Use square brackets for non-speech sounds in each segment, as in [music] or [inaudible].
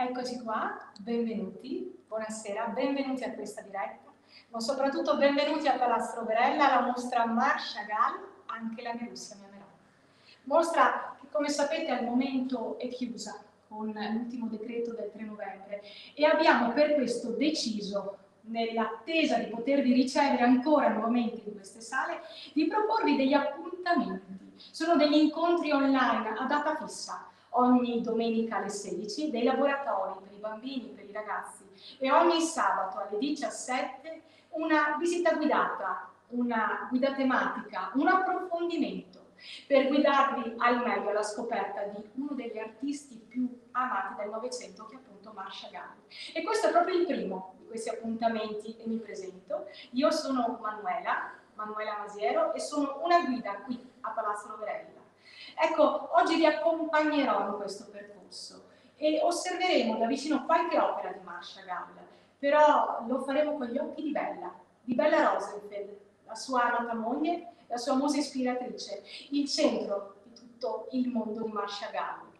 Eccoci qua, benvenuti, buonasera, benvenuti a questa diretta, ma soprattutto benvenuti a Palazzo Verella, la mostra Mar Chagall, anche la Russia mi amerà. Mostra che come sapete al momento è chiusa con l'ultimo decreto del 3 novembre e abbiamo per questo deciso nell'attesa di potervi ricevere ancora nuovamente in queste sale, di proporvi degli appuntamenti. Sono degli incontri online a data fissa, ogni domenica alle 16 dei laboratori per i bambini, per i ragazzi e ogni sabato alle 17 una visita guidata, una guida tematica, un approfondimento per guidarvi al meglio alla scoperta di uno degli artisti più amati del Novecento che è appunto Marcia Gandhi. E questo è proprio il primo di questi appuntamenti e mi presento. Io sono Manuela, Manuela Masiero e sono una guida qui a Palazzo Noverella Ecco, oggi vi accompagnerò in questo percorso e osserveremo da vicino qualche opera di Marcia Gall, però lo faremo con gli occhi di Bella, di Bella Rosenfeld, la sua amata moglie, la sua musa ispiratrice, il centro di tutto il mondo di Marcia Gall,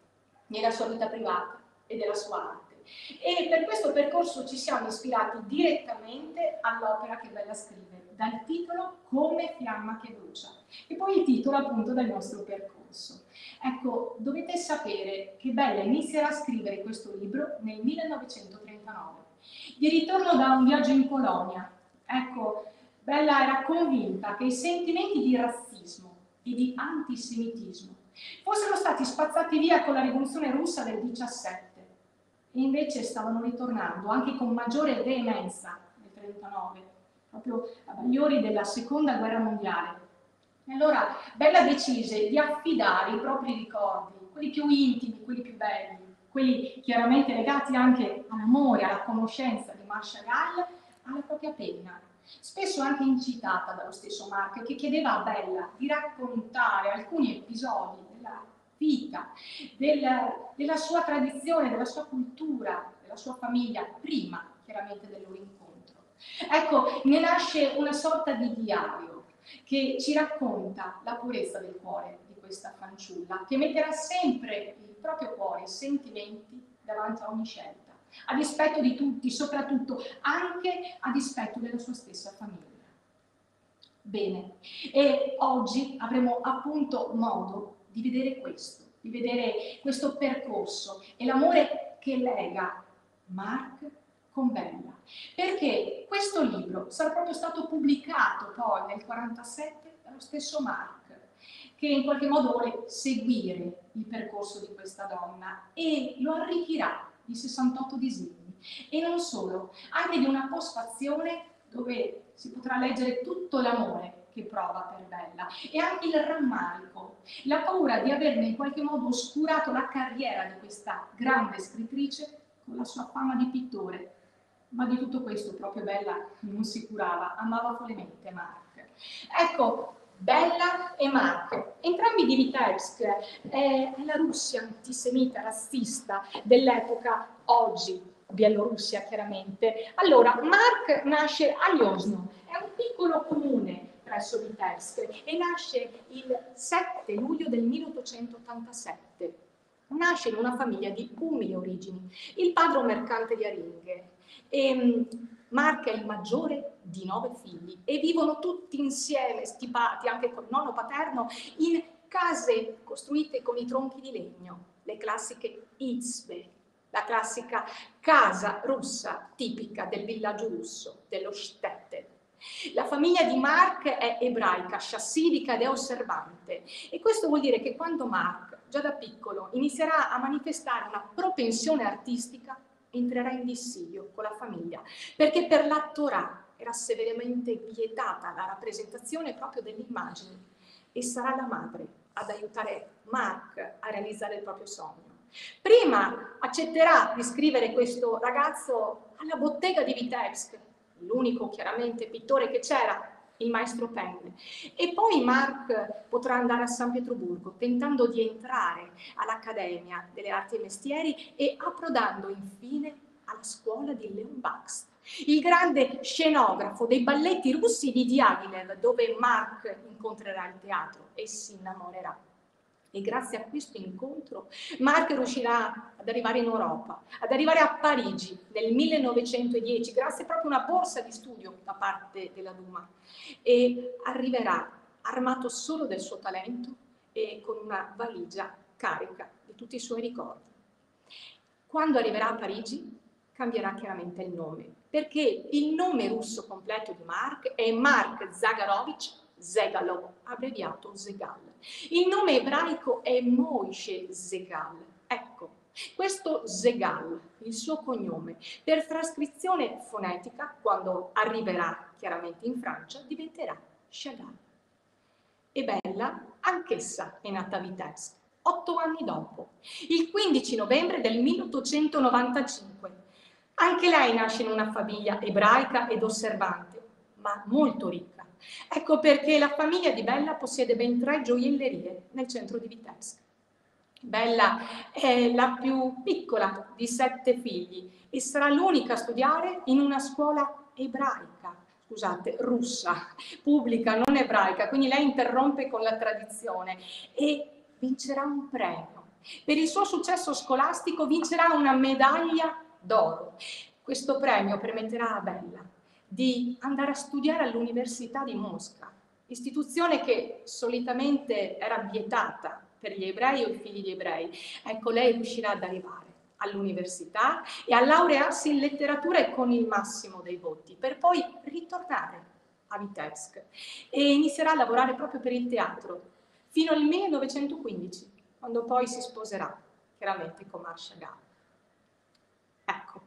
nella sua vita privata e della sua arte. E per questo percorso ci siamo ispirati direttamente all'opera che Bella scrive, dal titolo Come fiamma che brucia, e poi il titolo appunto del nostro percorso corso. Ecco, dovete sapere che Bella inizierà a scrivere questo libro nel 1939, di ritorno da un viaggio in Polonia. Ecco, Bella era convinta che i sentimenti di razzismo e di antisemitismo fossero stati spazzati via con la rivoluzione russa del 17 e invece stavano ritornando anche con maggiore veemenza nel 39, proprio a bagliori della seconda guerra mondiale allora Bella decise di affidare i propri ricordi, quelli più intimi, quelli più belli, quelli chiaramente legati anche all'amore, alla conoscenza di Marcia Gall, alla propria penna, spesso anche incitata dallo stesso Mark, che chiedeva a Bella di raccontare alcuni episodi della vita, del, della sua tradizione, della sua cultura, della sua famiglia, prima chiaramente del loro incontro. Ecco, ne nasce una sorta di diario che ci racconta la purezza del cuore di questa fanciulla, che metterà sempre il proprio cuore, i sentimenti davanti a ogni scelta, a dispetto di tutti, soprattutto anche a dispetto della sua stessa famiglia. Bene, e oggi avremo appunto modo di vedere questo, di vedere questo percorso e l'amore che lega Mark con Bella, perché questo libro sarà proprio stato pubblicato poi nel 1947 dallo stesso Mark, che in qualche modo vuole seguire il percorso di questa donna e lo arricchirà di 68 disegni. E non solo, anche di una postfazione dove si potrà leggere tutto l'amore che prova per Bella e anche il rammarico, la paura di averne in qualche modo oscurato la carriera di questa grande scrittrice con la sua fama di pittore ma di tutto questo proprio Bella non si curava, amava follemente Mark. Ecco, Bella e Mark, entrambi di Vitebsk, è la Russia antisemita, razzista dell'epoca oggi, Bielorussia chiaramente. Allora, Mark nasce a Liosno, è un piccolo comune presso Vitebsk e nasce il 7 luglio del 1887. Nasce in una famiglia di umili origini. Il padre è un mercante di aringhe, e ehm, Mark è il maggiore di nove figli e vivono tutti insieme, stipati anche col nonno paterno, in case costruite con i tronchi di legno, le classiche izbe, la classica casa russa tipica del villaggio russo, dello Stette. La famiglia di Mark è ebraica, chassidica ed è osservante e questo vuol dire che quando Mark, già da piccolo, inizierà a manifestare una propensione artistica, entrerà in dissidio con la famiglia, perché per la Torah era severamente vietata la rappresentazione proprio delle immagini e sarà la madre ad aiutare Mark a realizzare il proprio sogno. Prima accetterà di scrivere questo ragazzo alla bottega di Vitebsk, l'unico chiaramente pittore che c'era, il maestro Penne. E poi Mark potrà andare a San Pietroburgo tentando di entrare all'Accademia delle Arti e Mestieri e approdando infine alla scuola di Leon Bakst, il grande scenografo dei balletti russi di Diaghilev, dove Mark incontrerà il teatro e si innamorerà. E grazie a questo incontro Mark riuscirà ad arrivare in Europa, ad arrivare a Parigi nel 1910, grazie proprio a una borsa di studio da parte della Duma. E arriverà armato solo del suo talento e con una valigia carica di tutti i suoi ricordi. Quando arriverà a Parigi cambierà chiaramente il nome, perché il nome russo completo di Mark è Mark Zagarovich Zegalov, abbreviato Zegal. Il nome ebraico è Moishe Zegal. Ecco, questo Zegal, il suo cognome, per trascrizione fonetica, quando arriverà chiaramente in Francia, diventerà Chagall. E Bella, anch'essa è nata a Vitebsk, otto anni dopo, il 15 novembre del 1895. Anche lei nasce in una famiglia ebraica ed osservante, ma molto ricca Ecco perché la famiglia di Bella possiede ben tre gioiellerie nel centro di Vitebsk. Bella è la più piccola di sette figli e sarà l'unica a studiare in una scuola ebraica, scusate, russa, pubblica, non ebraica, quindi lei interrompe con la tradizione e vincerà un premio. Per il suo successo scolastico vincerà una medaglia d'oro. Questo premio permetterà a Bella di andare a studiare all'Università di Mosca, istituzione che solitamente era vietata per gli ebrei o i figli di ebrei. Ecco, lei riuscirà ad arrivare all'università e a laurearsi in letteratura e con il massimo dei voti, per poi ritornare a Vitebsk e inizierà a lavorare proprio per il teatro fino al 1915, quando poi si sposerà chiaramente con Marcia Gall. Ecco,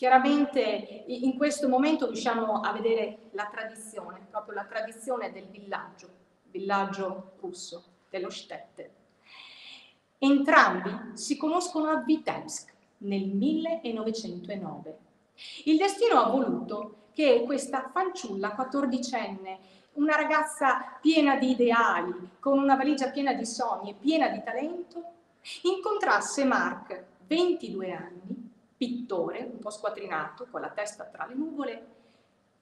Chiaramente in questo momento riusciamo a vedere la tradizione, proprio la tradizione del villaggio, villaggio russo, dello Stette. Entrambi si conoscono a Vitebsk nel 1909. Il destino ha voluto che questa fanciulla quattordicenne, una ragazza piena di ideali, con una valigia piena di sogni e piena di talento, incontrasse Mark, 22 anni, pittore, un po' squatrinato, con la testa tra le nuvole,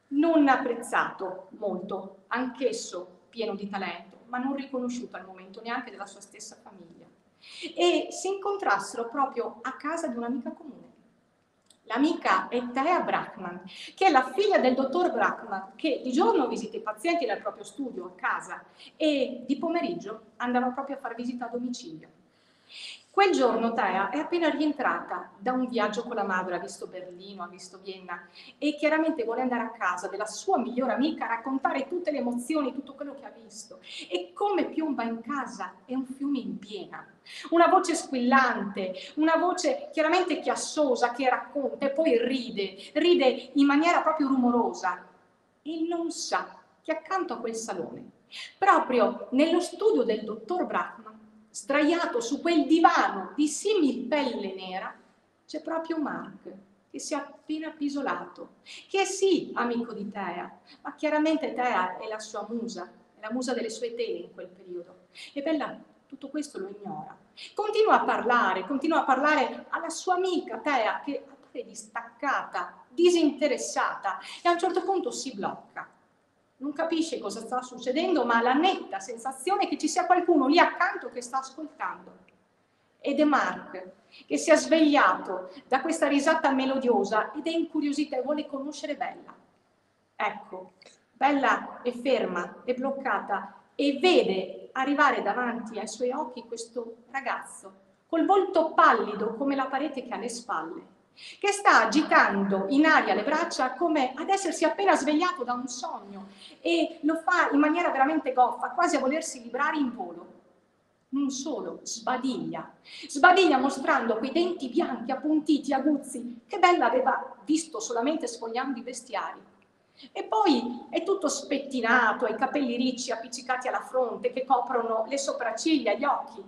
non apprezzato molto, anch'esso pieno di talento, ma non riconosciuto al momento neanche dalla sua stessa famiglia. E si incontrassero proprio a casa di un'amica comune. L'amica è Thea Brackman, che è la figlia del dottor Brackman, che di giorno visita i pazienti nel proprio studio a casa e di pomeriggio andava proprio a fare visita a domicilio. Quel giorno Tea è appena rientrata da un viaggio con la madre, ha visto Berlino, ha visto Vienna e chiaramente vuole andare a casa della sua migliore amica a raccontare tutte le emozioni, tutto quello che ha visto. E come piomba in casa è un fiume in piena. Una voce squillante, una voce chiaramente chiassosa che racconta e poi ride, ride in maniera proprio rumorosa e non sa che accanto a quel salone, proprio nello studio del dottor Brachman, sdraiato su quel divano di simil pelle nera, c'è proprio Mark che si è appena appisolato, che è sì amico di Tea, ma chiaramente Tea è la sua musa, è la musa delle sue tele in quel periodo. E Bella tutto questo lo ignora. Continua a parlare, continua a parlare alla sua amica Tea, che appare distaccata, disinteressata, e a un certo punto si blocca non capisce cosa sta succedendo, ma ha la netta sensazione che ci sia qualcuno lì accanto che sta ascoltando. Ed è Mark, che si è svegliato da questa risata melodiosa ed è incuriosita e vuole conoscere Bella. Ecco, Bella è ferma, è bloccata e vede arrivare davanti ai suoi occhi questo ragazzo, col volto pallido come la parete che ha alle spalle che sta agitando in aria le braccia come ad essersi appena svegliato da un sogno e lo fa in maniera veramente goffa, quasi a volersi librare in volo. Non solo, sbadiglia. Sbadiglia mostrando quei denti bianchi, appuntiti, aguzzi, che Bella aveva visto solamente sfogliando i bestiari. E poi è tutto spettinato, ha i capelli ricci appiccicati alla fronte che coprono le sopracciglia, gli occhi.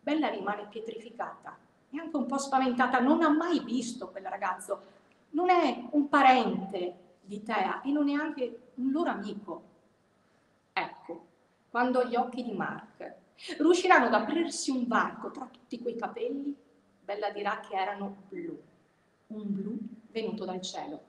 Bella rimane pietrificata è anche un po' spaventata, non ha mai visto quel ragazzo, non è un parente di Tea e non è anche un loro amico. Ecco, quando gli occhi di Mark riusciranno ad aprirsi un varco tra tutti quei capelli, Bella dirà che erano blu, un blu venuto dal cielo.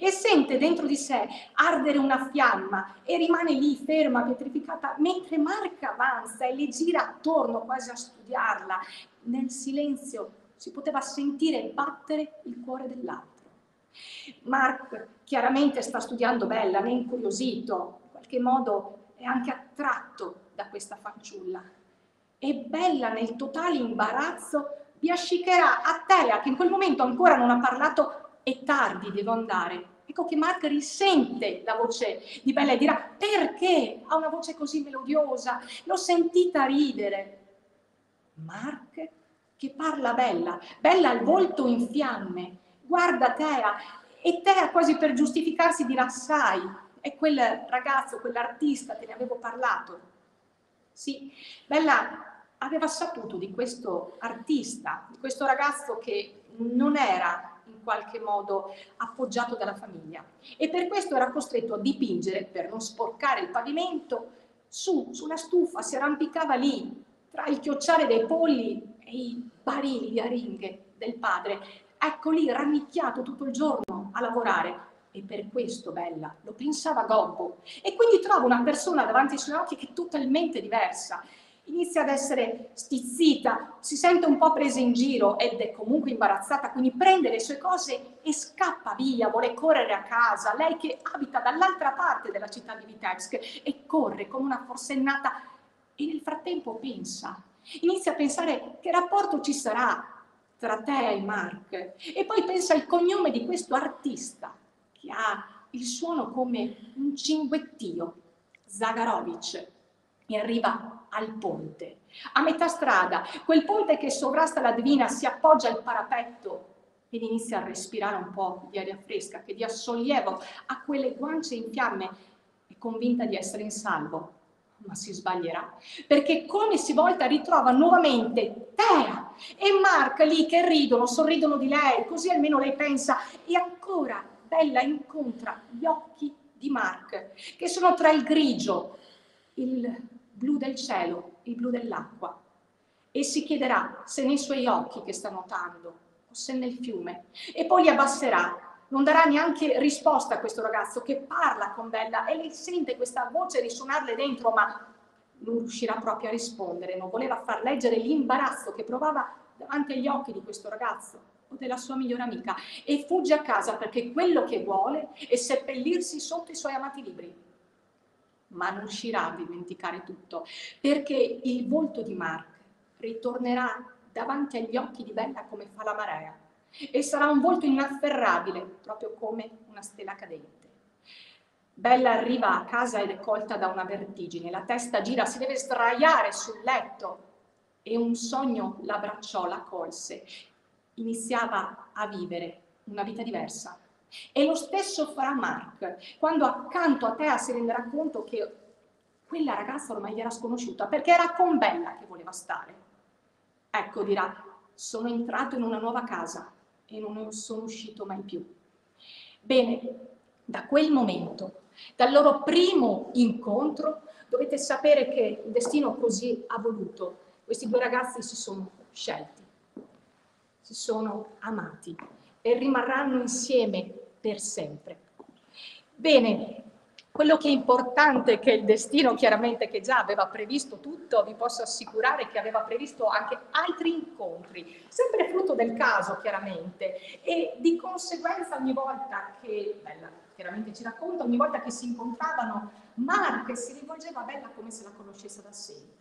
E sente dentro di sé ardere una fiamma e rimane lì ferma, pietrificata, mentre Mark avanza e le gira attorno quasi a studiarla. Nel silenzio si poteva sentire battere il cuore dell'altro. Mark chiaramente sta studiando Bella, ne è incuriosito, in qualche modo è anche attratto da questa fanciulla. E Bella nel totale imbarazzo biascicherà a Tea, che in quel momento ancora non ha parlato, è tardi, devo andare. Ecco che Mark risente la voce di Bella e dirà perché ha una voce così melodiosa? L'ho sentita ridere. Mark che parla Bella, Bella ha il volto in fiamme, guarda Tea e Tea quasi per giustificarsi dirà sai, è quel ragazzo, quell'artista, te ne avevo parlato. Sì, Bella aveva saputo di questo artista, di questo ragazzo che non era in qualche modo appoggiato dalla famiglia e per questo era costretto a dipingere per non sporcare il pavimento su, sulla stufa, si arrampicava lì tra il chiocciare dei polli e i barili di aringhe del padre. Ecco lì rannicchiato tutto il giorno a lavorare e per questo, Bella, lo pensava Gobbo. E quindi trova una persona davanti ai suoi occhi che è totalmente diversa inizia ad essere stizzita, si sente un po' presa in giro ed è comunque imbarazzata, quindi prende le sue cose e scappa via, vuole correre a casa, lei che abita dall'altra parte della città di Vitebsk e corre come una forsennata e nel frattempo pensa, inizia a pensare che rapporto ci sarà tra te e Mark e poi pensa al cognome di questo artista che ha il suono come un cinguettio, Zagarovic, e arriva al ponte. A metà strada, quel ponte che sovrasta la Divina si appoggia al parapetto ed inizia a respirare un po' di aria fresca che dia sollievo a quelle guance in fiamme, è convinta di essere in salvo, ma si sbaglierà, perché come si volta ritrova nuovamente Tea e Mark lì che ridono, sorridono di lei, così almeno lei pensa, e ancora Bella incontra gli occhi di Mark, che sono tra il grigio, il blu del cielo, il blu dell'acqua. E si chiederà se nei suoi occhi che sta nuotando o se nel fiume. E poi li abbasserà. Non darà neanche risposta a questo ragazzo che parla con Bella e lei sente questa voce risuonarle dentro, ma non riuscirà proprio a rispondere. Non voleva far leggere l'imbarazzo che provava davanti agli occhi di questo ragazzo o della sua migliore amica e fugge a casa perché quello che vuole è seppellirsi sotto i suoi amati libri ma non riuscirà a dimenticare tutto, perché il volto di Mark ritornerà davanti agli occhi di Bella come fa la marea e sarà un volto inafferrabile, proprio come una stella cadente. Bella arriva a casa ed è colta da una vertigine, la testa gira, si deve sdraiare sul letto e un sogno l'abbracciò, la colse. Iniziava a vivere una vita diversa, e lo stesso farà Mark, quando accanto a te si renderà conto che quella ragazza ormai gli era sconosciuta, perché era con Bella che voleva stare. Ecco, dirà, sono entrato in una nuova casa e non sono uscito mai più. Bene, da quel momento, dal loro primo incontro, dovete sapere che il destino così ha voluto. Questi due ragazzi si sono scelti, si sono amati e rimarranno insieme per sempre. Bene, quello che è importante è che il destino chiaramente che già aveva previsto tutto, vi posso assicurare che aveva previsto anche altri incontri, sempre frutto del caso chiaramente, e di conseguenza ogni volta che, Bella chiaramente ci racconta, ogni volta che si incontravano, Mark si rivolgeva a Bella come se la conoscesse da sempre,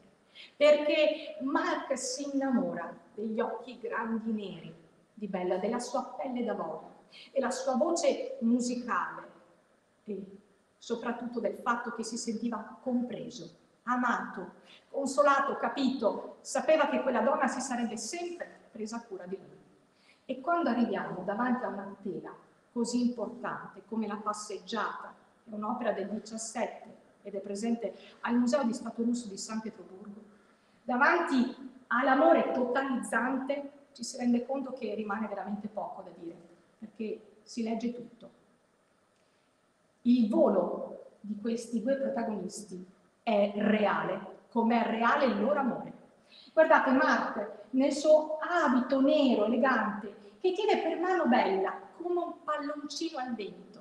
perché Mark si innamora degli occhi grandi neri di Bella, della sua pelle d'avorio e la sua voce musicale e soprattutto del fatto che si sentiva compreso, amato, consolato, capito, sapeva che quella donna si sarebbe sempre presa cura di lui. E quando arriviamo davanti a una tela così importante come la passeggiata, è un'opera del 17 ed è presente al Museo di Stato Russo di San Pietroburgo, davanti all'amore totalizzante ci si rende conto che rimane veramente poco da dire perché si legge tutto. Il volo di questi due protagonisti è reale, come è reale il loro amore. Guardate Mark nel suo abito nero, elegante, che tiene per mano Bella, come un palloncino al vento.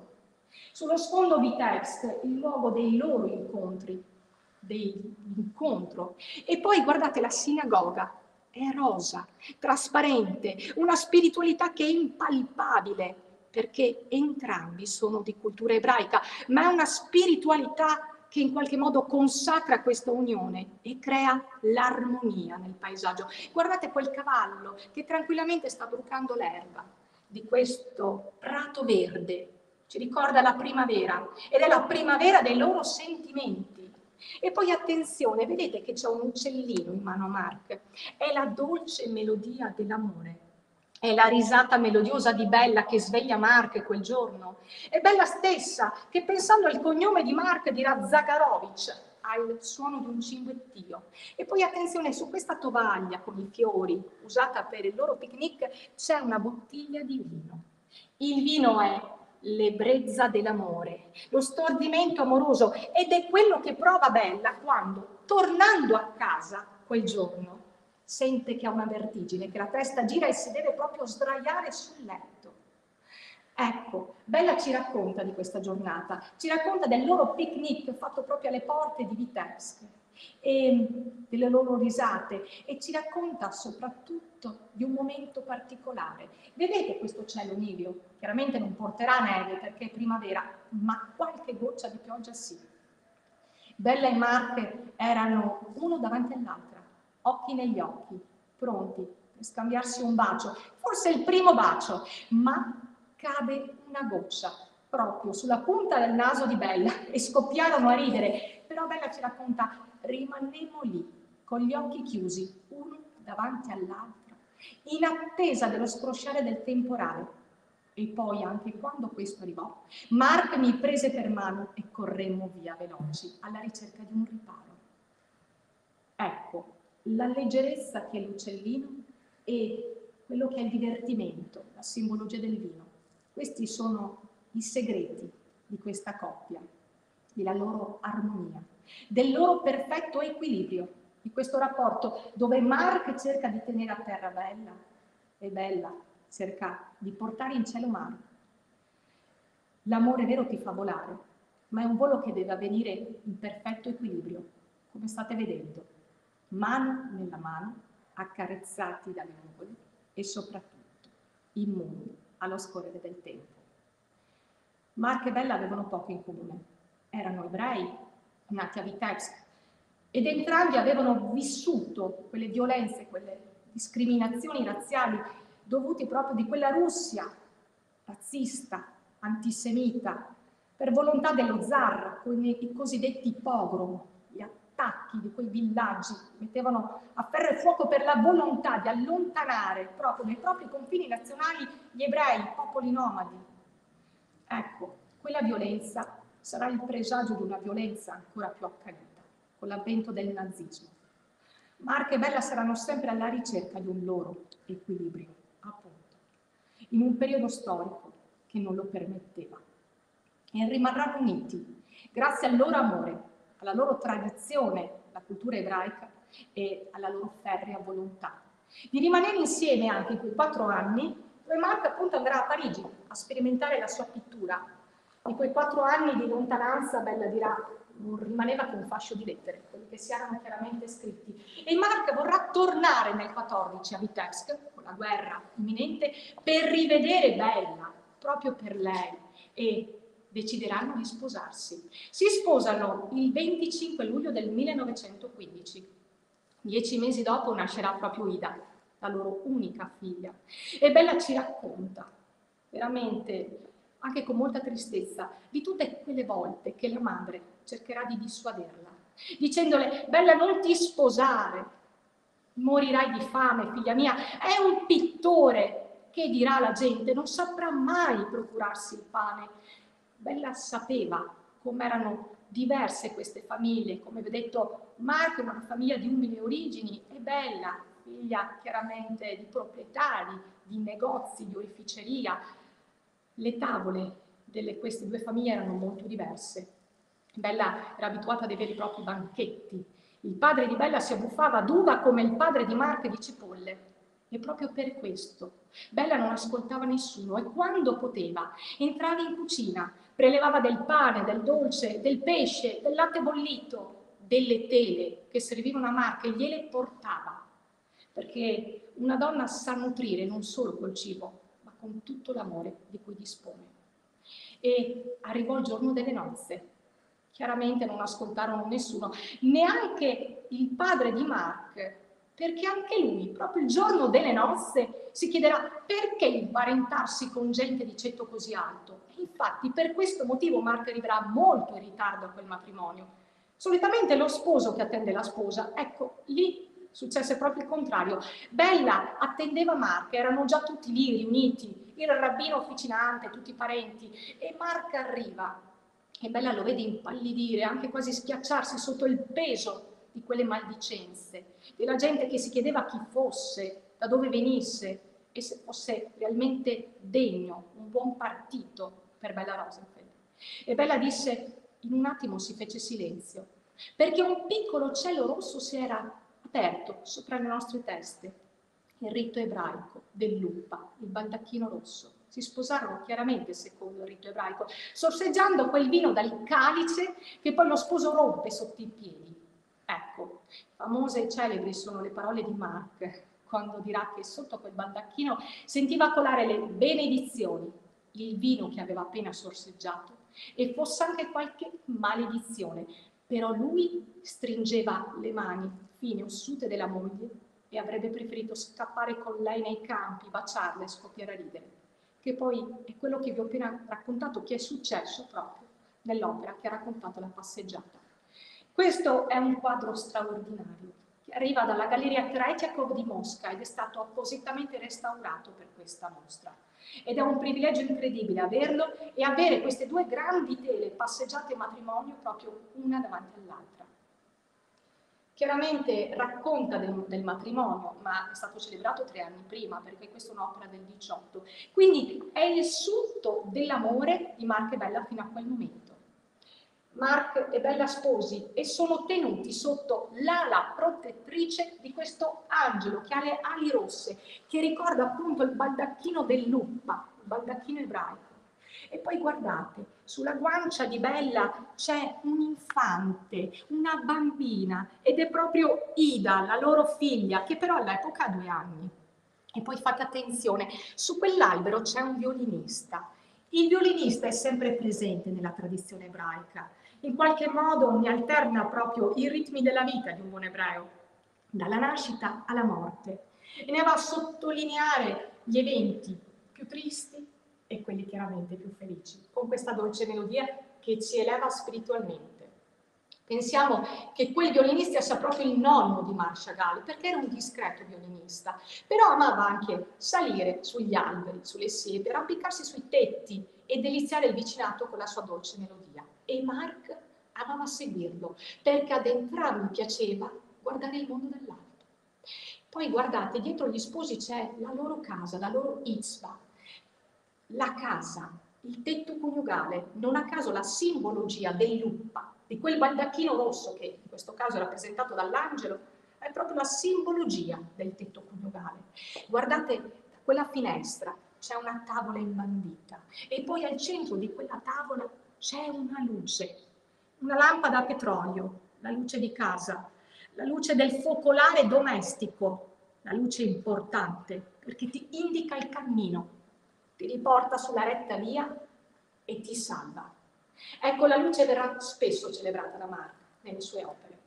Sullo sfondo Vitext, il luogo dei loro incontri, dell'incontro. E poi guardate la sinagoga, è rosa, trasparente, una spiritualità che è impalpabile, perché entrambi sono di cultura ebraica, ma è una spiritualità che in qualche modo consacra questa unione e crea l'armonia nel paesaggio. Guardate quel cavallo che tranquillamente sta brucando l'erba di questo prato verde, ci ricorda la primavera ed è la primavera dei loro sentimenti. E poi attenzione, vedete che c'è un uccellino in mano a Mark, è la dolce melodia dell'amore è la risata melodiosa di Bella che sveglia Mark quel giorno. È Bella stessa che pensando al cognome di Mark dirà Zagarovic al suono di un cinguettio. E poi attenzione, su questa tovaglia con i fiori usata per il loro picnic c'è una bottiglia di vino. Il vino è l'ebbrezza dell'amore, lo stordimento amoroso ed è quello che prova Bella quando, tornando a casa quel giorno, sente che ha una vertigine, che la testa gira e si deve proprio sdraiare sul letto. Ecco, Bella ci racconta di questa giornata, ci racconta del loro picnic fatto proprio alle porte di Vitebsk e delle loro risate e ci racconta soprattutto di un momento particolare. Vedete questo cielo nivio? Chiaramente non porterà neve perché è primavera, ma qualche goccia di pioggia sì. Bella e Marche erano uno davanti all'altro occhi negli occhi, pronti per scambiarsi un bacio, forse il primo bacio, ma cade una goccia proprio sulla punta del naso di Bella [laughs] e scoppiarono a ridere. Però Bella ci racconta, rimanemmo lì, con gli occhi chiusi, uno davanti all'altro, in attesa dello scrosciare del temporale. E poi, anche quando questo arrivò, Mark mi prese per mano e corremmo via veloci alla ricerca di un riparo. Ecco, la leggerezza che è l'uccellino e quello che è il divertimento, la simbologia del vino. Questi sono i segreti di questa coppia, della loro armonia, del loro perfetto equilibrio, di questo rapporto dove Mark cerca di tenere a terra Bella e Bella cerca di portare in cielo Mark. L'amore vero ti fa volare, ma è un volo che deve avvenire in perfetto equilibrio, come state vedendo mano nella mano, accarezzati dalle nuvole e soprattutto immuni allo scorrere del tempo. Mark e Bella avevano poco in comune. Erano ebrei, nati a Vitebsk, ed entrambi avevano vissuto quelle violenze, quelle discriminazioni razziali dovute proprio di quella Russia razzista, antisemita, per volontà dello zar, con i cosiddetti pogrom, attacchi di quei villaggi mettevano a ferro e fuoco per la volontà di allontanare proprio nei propri confini nazionali gli ebrei, i popoli nomadi. Ecco, quella violenza sarà il presagio di una violenza ancora più accanita, con l'avvento del nazismo. Mark e Bella saranno sempre alla ricerca di un loro equilibrio, appunto, in un periodo storico che non lo permetteva. E rimarranno uniti grazie al loro amore alla loro tradizione, la cultura ebraica e alla loro ferrea volontà. Di rimanere insieme anche in quei quattro anni, dove Marco appunto andrà a Parigi a sperimentare la sua pittura. In quei quattro anni di lontananza, Bella dirà, rimaneva che un fascio di lettere, quelli che si erano chiaramente scritti. E Mark vorrà tornare nel 14 a Vitebsk, con la guerra imminente, per rivedere Bella, proprio per lei, e decideranno di sposarsi. Si sposano il 25 luglio del 1915. Dieci mesi dopo nascerà proprio Ida, la loro unica figlia. E Bella ci racconta, veramente, anche con molta tristezza, di tutte quelle volte che la madre cercherà di dissuaderla, dicendole, Bella non ti sposare, morirai di fame, figlia mia, è un pittore, che dirà la gente, non saprà mai procurarsi il pane Bella sapeva come erano diverse queste famiglie, come vi ho detto Marco è una famiglia di umili origini e Bella, figlia chiaramente di proprietari, di negozi, di oreficeria. Le tavole di queste due famiglie erano molto diverse. Bella era abituata a dei veri e propri banchetti. Il padre di Bella si abbuffava d'uva come il padre di Marco di cipolle E proprio per questo Bella non ascoltava nessuno e quando poteva entrava in cucina, prelevava del pane, del dolce, del pesce, del latte bollito, delle tele che servivano a Marco e gliele portava. Perché una donna sa nutrire non solo col cibo, con tutto l'amore di cui dispone. E arrivò il giorno delle nozze. Chiaramente non ascoltarono nessuno, neanche il padre di Mark, perché anche lui, proprio il giorno delle nozze, si chiederà perché imparentarsi con gente di ceto così alto. E infatti per questo motivo Mark arriverà molto in ritardo a quel matrimonio. Solitamente lo sposo che attende la sposa, ecco, lì successe proprio il contrario. Bella attendeva Mark, erano già tutti lì riuniti, il rabbino officinante, tutti i parenti, e Mark arriva. E Bella lo vede impallidire, anche quasi schiacciarsi sotto il peso di quelle maldicenze, della gente che si chiedeva chi fosse, da dove venisse e se fosse realmente degno, un buon partito per Bella Rosenfeld. E Bella disse, in un attimo si fece silenzio, perché un piccolo cielo rosso si era aperto sopra le nostre teste, il rito ebraico dell'uppa, il baldacchino rosso. Si sposarono chiaramente secondo il rito ebraico, sorseggiando quel vino dal calice che poi lo sposo rompe sotto i piedi. Ecco, famose e celebri sono le parole di Mark quando dirà che sotto quel baldacchino sentiva colare le benedizioni, il vino che aveva appena sorseggiato e fosse anche qualche maledizione, però lui stringeva le mani fine ossute della moglie e avrebbe preferito scappare con lei nei campi, baciarla e scoppiare a ridere, che poi è quello che vi ho appena raccontato, che è successo proprio nell'opera che ha raccontato la passeggiata. Questo è un quadro straordinario che arriva dalla Galleria Tretiakov di Mosca ed è stato appositamente restaurato per questa mostra. Ed è un privilegio incredibile averlo e avere queste due grandi tele passeggiate matrimonio proprio una davanti all'altra. Chiaramente racconta del, del, matrimonio, ma è stato celebrato tre anni prima, perché questa è un'opera del 18. Quindi è il sussulto dell'amore di Marche Bella fino a quel momento. Mark e Bella sposi e sono tenuti sotto l'ala protettrice di questo angelo che ha le ali rosse, che ricorda appunto il baldacchino dell'uppa, il baldacchino ebraico. E poi guardate, sulla guancia di Bella c'è un infante, una bambina, ed è proprio Ida, la loro figlia, che però all'epoca ha due anni. E poi fate attenzione, su quell'albero c'è un violinista. Il violinista è sempre presente nella tradizione ebraica in qualche modo mi alterna proprio i ritmi della vita di un buon ebreo, dalla nascita alla morte, e ne va a sottolineare gli eventi più tristi e quelli chiaramente più felici, con questa dolce melodia che ci eleva spiritualmente. Pensiamo che quel violinista sia proprio il nonno di Marc perché era un discreto violinista, però amava anche salire sugli alberi, sulle siepi, arrampicarsi sui tetti e deliziare il vicinato con la sua dolce melodia e Mark amava seguirlo perché ad entrambi piaceva guardare il mondo dall'alto. Poi guardate, dietro gli sposi c'è la loro casa, la loro izba, la casa, il tetto coniugale, non a caso la simbologia dell'uppa, di quel baldacchino rosso che in questo caso è rappresentato dall'angelo, è proprio la simbologia del tetto coniugale. Guardate, da quella finestra c'è una tavola imbandita e poi al centro di quella tavola c'è una luce, una lampada a petrolio, la luce di casa, la luce del focolare domestico, la luce importante perché ti indica il cammino, ti riporta sulla retta via e ti salva. Ecco, la luce verrà spesso celebrata da Mark nelle sue opere.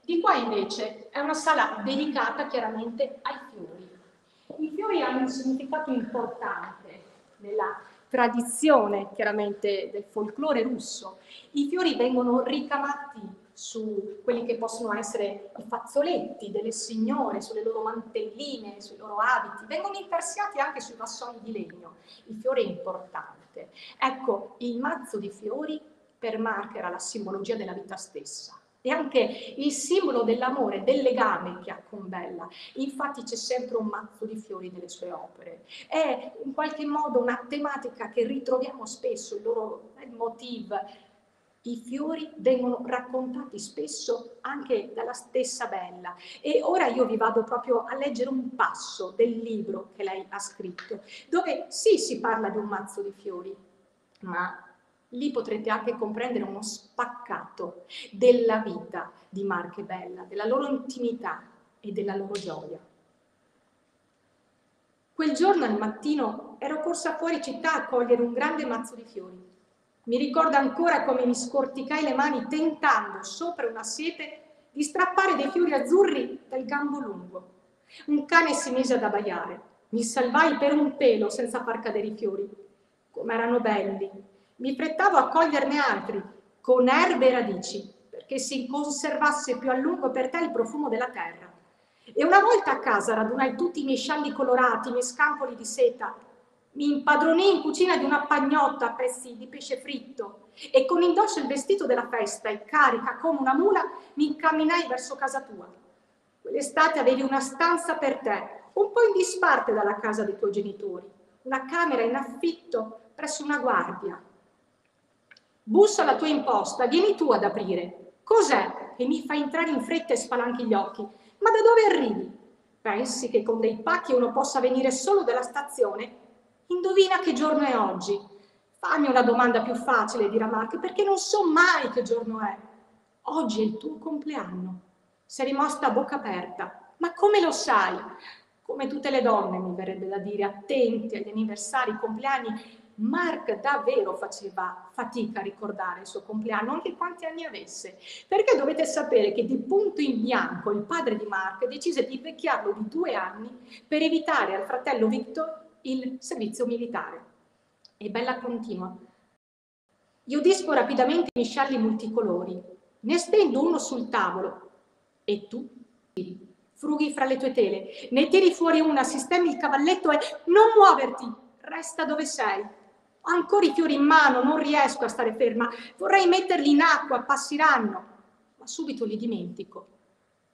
Di qua invece è una sala dedicata chiaramente ai fiori. I fiori hanno un significato importante nella tradizione chiaramente del folklore russo. I fiori vengono ricamati su quelli che possono essere i fazzoletti delle signore, sulle loro mantelline, sui loro abiti, vengono intarsiati anche sui vassoni di legno. Il fiore è importante. Ecco, il mazzo di fiori per Mark era la simbologia della vita stessa è anche il simbolo dell'amore, del legame che ha con Bella. Infatti c'è sempre un mazzo di fiori nelle sue opere. È in qualche modo una tematica che ritroviamo spesso, il loro motiv I fiori vengono raccontati spesso anche dalla stessa Bella e ora io vi vado proprio a leggere un passo del libro che lei ha scritto, dove sì si parla di un mazzo di fiori, ma lì potrete anche comprendere uno spaccato della vita di Marco e Bella, della loro intimità e della loro gioia. Quel giorno al mattino ero corsa fuori città a cogliere un grande mazzo di fiori mi ricordo ancora come mi scorticai le mani tentando sopra una siepe di strappare dei fiori azzurri dal gambo lungo. Un cane si mise ad abbaiare. Mi salvai per un pelo senza far cadere i fiori. Come erano belli. Mi frettavo a coglierne altri, con erbe e radici, perché si conservasse più a lungo per te il profumo della terra. E una volta a casa radunai tutti i miei scialli colorati, i miei scampoli di seta, mi impadronii in cucina di una pagnotta a pezzi di pesce fritto e con indosso il vestito della festa e carica come una mula mi incamminai verso casa tua. Quell'estate avevi una stanza per te, un po' in disparte dalla casa dei tuoi genitori, una camera in affitto presso una guardia. Bussa alla tua imposta, vieni tu ad aprire. Cos'è? E mi fai entrare in fretta e spalanchi gli occhi. Ma da dove arrivi? Pensi che con dei pacchi uno possa venire solo dalla stazione Indovina che giorno è oggi? Fammi una domanda più facile, dirà Mark, perché non so mai che giorno è. Oggi è il tuo compleanno. Sei rimasta a bocca aperta. Ma come lo sai? Come tutte le donne, mi verrebbe da dire, attenti agli anniversari, ai compleanni, Mark davvero faceva fatica a ricordare il suo compleanno, anche quanti anni avesse, perché dovete sapere che di punto in bianco il padre di Mark decise di invecchiarlo di due anni per evitare al fratello Victor il servizio militare. E Bella continua. Io dispo rapidamente i scialli multicolori, ne stendo uno sul tavolo. E tu? Frughi fra le tue tele, ne tiri fuori una, sistemi il cavalletto e non muoverti, resta dove sei. Ho ancora i fiori in mano, non riesco a stare ferma, vorrei metterli in acqua, passiranno, ma subito li dimentico.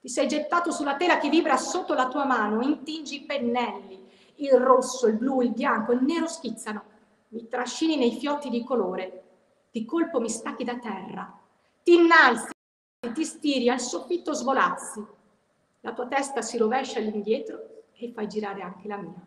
Ti sei gettato sulla tela che vibra sotto la tua mano, intingi i pennelli, il rosso, il blu, il bianco, il nero schizzano, mi trascini nei fiotti di colore, di colpo mi stacchi da terra, ti innalzi, ti stiri, al soffitto svolazzi, la tua testa si rovescia all'indietro e fai girare anche la mia.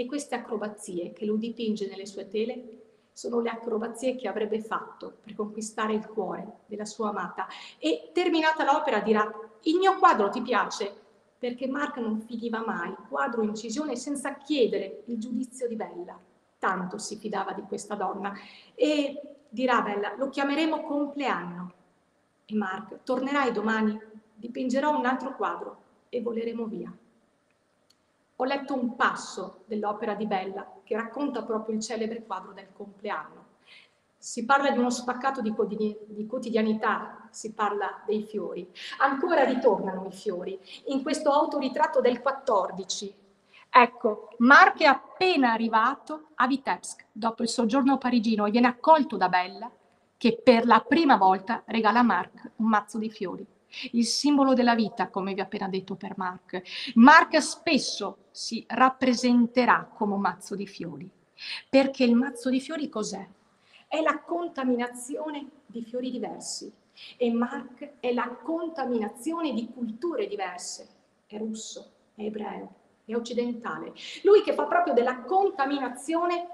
E queste acrobazie che lui dipinge nelle sue tele sono le acrobazie che avrebbe fatto per conquistare il cuore della sua amata. E terminata l'opera dirà, il mio quadro ti piace? perché Mark non finiva mai, quadro incisione, senza chiedere il giudizio di Bella. Tanto si fidava di questa donna. E dirà Bella, lo chiameremo compleanno. E Mark, tornerai domani, dipingerò un altro quadro e voleremo via. Ho letto un passo dell'opera di Bella che racconta proprio il celebre quadro del compleanno. Si parla di uno spaccato di, quotidianità, si parla dei fiori. Ancora ritornano i fiori in questo autoritratto del 14. Ecco, Mark è appena arrivato a Vitebsk dopo il soggiorno parigino e viene accolto da Bella che per la prima volta regala a Mark un mazzo di fiori. Il simbolo della vita, come vi ho appena detto per Mark. Mark spesso si rappresenterà come un mazzo di fiori. Perché il mazzo di fiori cos'è? è la contaminazione di fiori diversi e Mark è la contaminazione di culture diverse. È russo, è ebreo, è occidentale. Lui che fa proprio della contaminazione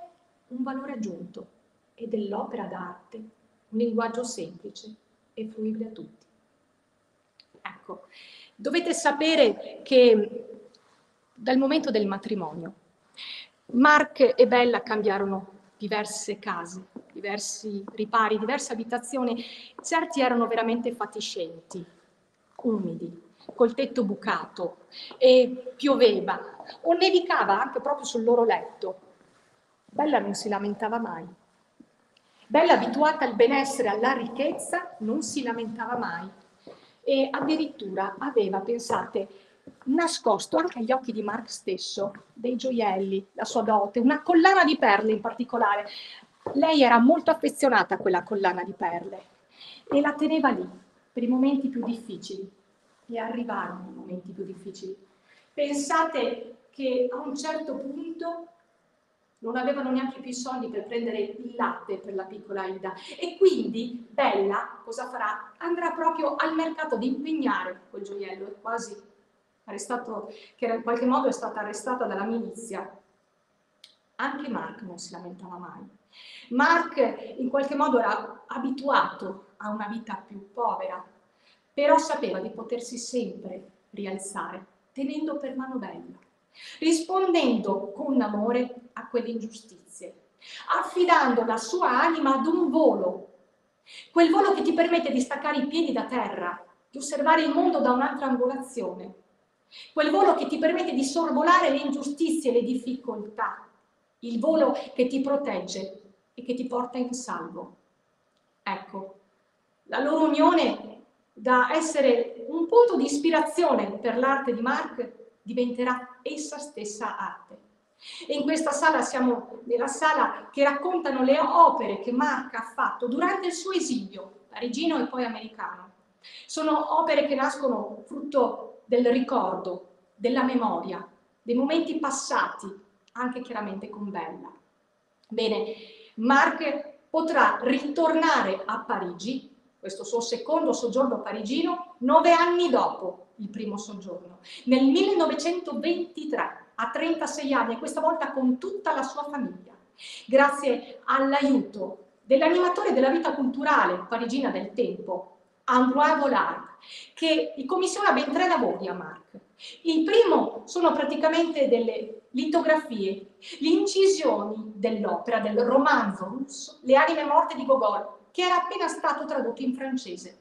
un valore aggiunto e dell'opera d'arte un linguaggio semplice e fruibile a tutti. Ecco, dovete sapere che dal momento del matrimonio Mark e Bella cambiarono diverse case, diversi ripari, diverse abitazioni, certi erano veramente fatiscenti, umidi, col tetto bucato e pioveva o nevicava anche proprio sul loro letto. Bella non si lamentava mai. Bella abituata al benessere, alla ricchezza, non si lamentava mai. E addirittura aveva, pensate, nascosto anche agli occhi di Mark stesso dei gioielli, la sua dote, una collana di perle in particolare. Lei era molto affezionata a quella collana di perle e la teneva lì per i momenti più difficili. E arrivarono i momenti più difficili. Pensate che a un certo punto non avevano neanche più i soldi per prendere il latte per la piccola Ida e quindi Bella cosa farà? Andrà proprio al mercato ad impegnare quel gioiello, è quasi arrestato, che in qualche modo è stata arrestata dalla milizia. Anche Mark non si lamentava mai. Mark in qualche modo era abituato a una vita più povera, però sapeva di potersi sempre rialzare, tenendo per mano Bella rispondendo con amore a quelle ingiustizie, affidando la sua anima ad un volo, quel volo che ti permette di staccare i piedi da terra, di osservare il mondo da un'altra angolazione, quel volo che ti permette di sorvolare le ingiustizie le difficoltà, il volo che ti protegge e che ti porta in salvo. Ecco, la loro unione da essere un punto di ispirazione per l'arte di Mark diventerà essa stessa arte. E in questa sala siamo nella sala che raccontano le opere che Marc ha fatto durante il suo esilio, parigino e poi americano. Sono opere che nascono frutto del ricordo, della memoria, dei momenti passati, anche chiaramente con Bella. Bene, Marc potrà ritornare a Parigi, questo suo secondo soggiorno parigino, nove anni dopo il primo soggiorno. Nel 1923, a 36 anni, e questa volta con tutta la sua famiglia, grazie all'aiuto dell'animatore della vita culturale parigina del tempo, Ambroise Vollard, che commissiona ben tre lavori a Marc. Il primo sono praticamente delle litografie, le incisioni dell'opera, del romanzo russo Le anime morte di Gogol, che era appena stato tradotto in francese.